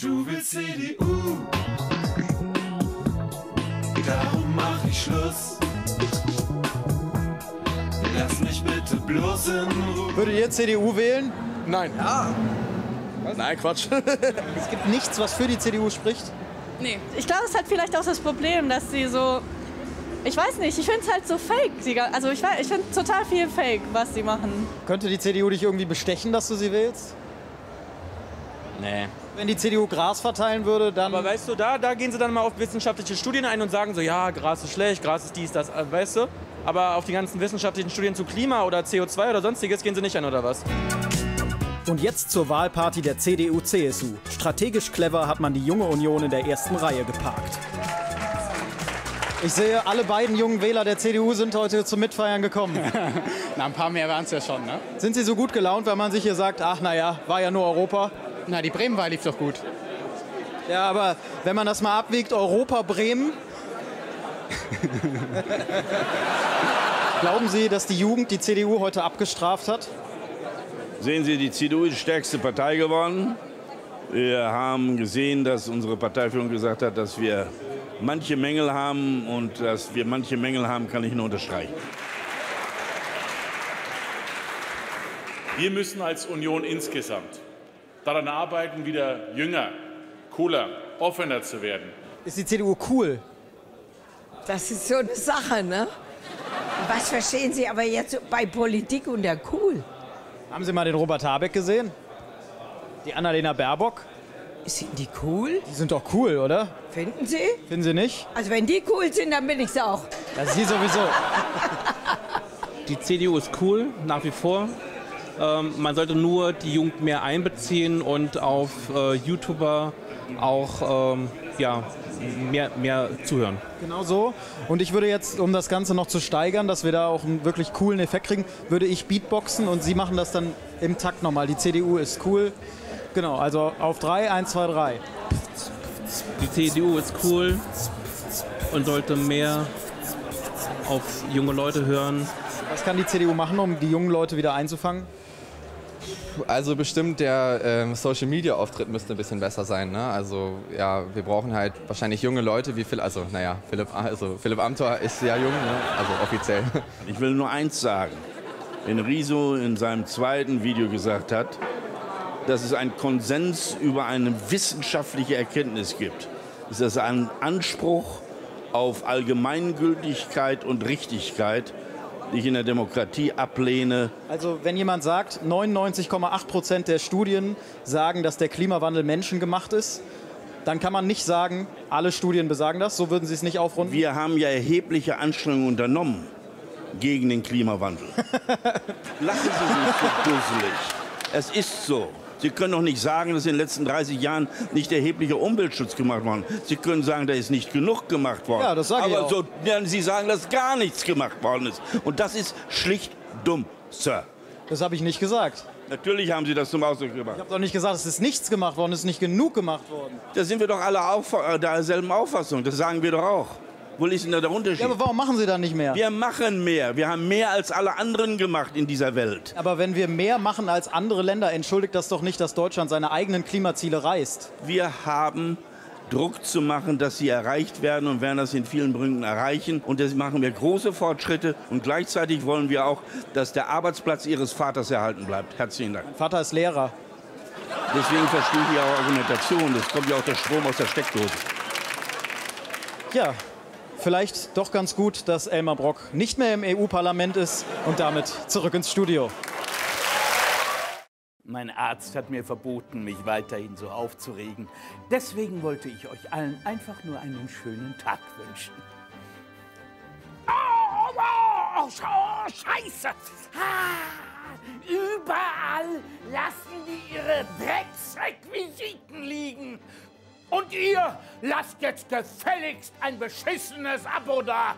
Du willst CDU, darum mach ich Schluss. Lass mich bitte bloß in Ruhe. Würdet ihr CDU wählen? Nein. Ja. Nein, Quatsch. Es gibt nichts, was für die CDU spricht. Nee. Ich glaube, es hat vielleicht auch das Problem, dass sie so. Ich weiß nicht, ich finde es halt so fake. Also ich, ich finde total viel fake, was sie machen. Könnte die CDU dich irgendwie bestechen, dass du sie wählst? Nee. Wenn die CDU Gras verteilen würde, dann. Aber weißt du, da, da gehen sie dann mal auf wissenschaftliche Studien ein und sagen so, ja, Gras ist schlecht, Gras ist dies, das, äh, weißt du? Aber auf die ganzen wissenschaftlichen Studien zu Klima oder CO2 oder sonstiges gehen sie nicht ein, oder was? Und jetzt zur Wahlparty der CDU-CSU. Strategisch clever hat man die junge Union in der ersten Reihe geparkt. Ich sehe, alle beiden jungen Wähler der CDU sind heute zum Mitfeiern gekommen. Na, ein paar mehr waren es ja schon, ne? Sind Sie so gut gelaunt, weil man sich hier sagt, ach naja, war ja nur Europa? Na, die Bremenwahl lief doch gut. Ja, aber wenn man das mal abwiegt, Europa, Bremen. Glauben Sie, dass die Jugend die CDU heute abgestraft hat? Sehen Sie, die CDU ist die stärkste Partei geworden. Wir haben gesehen, dass unsere Parteiführung gesagt hat, dass wir manche Mängel haben und dass wir manche Mängel haben, kann ich nur unterstreichen. Wir müssen als Union insgesamt daran arbeiten, wieder jünger, cooler, offener zu werden. Ist die CDU cool? Das ist so eine Sache, ne? Was verstehen Sie aber jetzt bei Politik unter cool? Haben Sie mal den Robert Habeck gesehen? Die Annalena Baerbock? Sind die cool? Die sind doch cool, oder? Finden Sie? Finden Sie nicht? Also wenn die cool sind, dann bin ich's auch. Das ist sie sowieso. Die CDU ist cool, nach wie vor. Ähm, man sollte nur die Jugend mehr einbeziehen und auf äh, YouTuber auch ähm, ja, mehr, mehr zuhören. Genau so. Und ich würde jetzt, um das Ganze noch zu steigern, dass wir da auch einen wirklich coolen Effekt kriegen, würde ich Beatboxen und Sie machen das dann im Takt nochmal. Die CDU ist cool. Genau, also auf drei, eins, zwei, drei. Die CDU ist cool und sollte mehr auf junge Leute hören. Was kann die CDU machen, um die jungen Leute wieder einzufangen? Also bestimmt der ähm, Social Media Auftritt müsste ein bisschen besser sein. Ne? Also ja, wir brauchen halt wahrscheinlich junge Leute wie Philipp. Also naja, Philipp, also Philipp Amthor ist ja jung, ne? also offiziell. Ich will nur eins sagen. Wenn Riso in seinem zweiten Video gesagt hat, dass es einen Konsens über eine wissenschaftliche Erkenntnis gibt, ist das ein Anspruch auf Allgemeingültigkeit und Richtigkeit, die ich in der Demokratie ablehne. Also wenn jemand sagt, 99,8 Prozent der Studien sagen, dass der Klimawandel menschengemacht ist, dann kann man nicht sagen, alle Studien besagen das. So würden Sie es nicht aufrunden. Wir haben ja erhebliche Anstrengungen unternommen gegen den Klimawandel. Lachen Sie sich so dusselig. Es ist so. Sie können doch nicht sagen, dass in den letzten 30 Jahren nicht erheblicher Umweltschutz gemacht worden ist. Sie können sagen, da ist nicht genug gemacht worden. Ja, das sage ich Aber auch. So, ja, Sie sagen, dass gar nichts gemacht worden ist. Und das ist schlicht dumm, Sir. Das habe ich nicht gesagt. Natürlich haben Sie das zum Ausdruck gebracht. Ich habe doch nicht gesagt, es ist nichts gemacht worden, es ist nicht genug gemacht worden. Da sind wir doch alle auf, äh, derselben Auffassung. Das sagen wir doch auch. Wo ist denn da der Unterschied? Ja, aber warum machen Sie dann nicht mehr? wir machen mehr. Wir haben mehr als alle anderen gemacht in dieser Welt. Aber wenn wir mehr machen als andere Länder, entschuldigt das doch nicht, dass Deutschland seine eigenen Klimaziele reißt. Wir haben Druck zu machen, dass sie erreicht werden und werden das in vielen Punkten erreichen. Und das machen wir große Fortschritte. Und gleichzeitig wollen wir auch, dass der Arbeitsplatz Ihres Vaters erhalten bleibt. Herzlichen Dank. Mein Vater ist Lehrer. Deswegen verstehe ich Ihre Argumentation. Das kommt ja auch der Strom aus der Steckdose. Ja, vielleicht doch ganz gut, dass Elmar Brock nicht mehr im EU-Parlament ist und damit zurück ins Studio. Mein Arzt hat mir verboten, mich weiterhin so aufzuregen. Deswegen wollte ich euch allen einfach nur einen schönen Tag wünschen. Oh, oh, oh, Scheiße! Ah, überall lassen die ihre Drecksrequisiten liegen. Und ihr lasst jetzt gefälligst ein beschissenes Abo da.